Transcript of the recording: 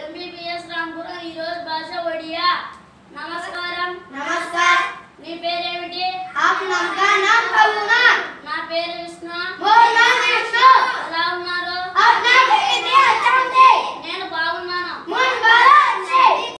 MBBS Rampuram ఈరోజు భాష ఒడియా. నమస్కారం. నమస్కారం. మీ పేరేమిటి?